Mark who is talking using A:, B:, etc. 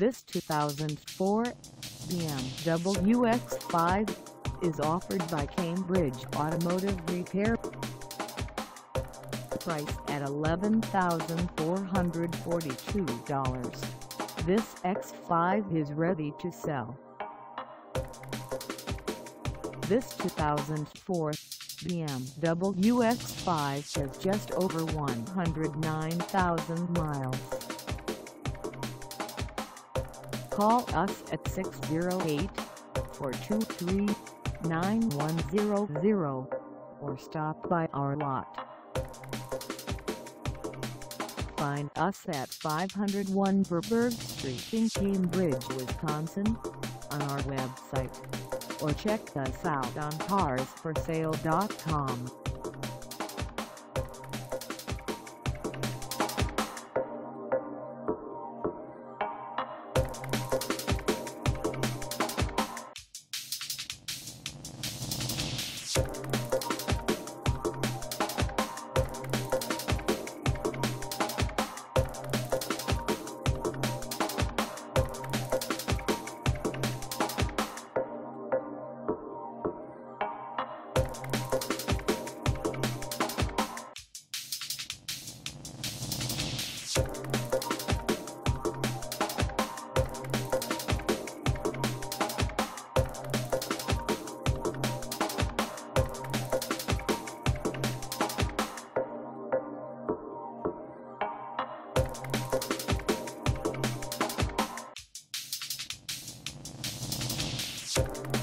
A: This 2004 BMW X5 is offered by Cambridge Automotive Repair. Price at $11,442. This X5 is ready to sell. This 2004 BMW X5 has just over 109,000 miles. Call us at 608-423-9100 or stop by our lot. Find us at 501 Verburg Street in Cambridge, Wisconsin on our website or check us out on carsforsale.com.
B: Thank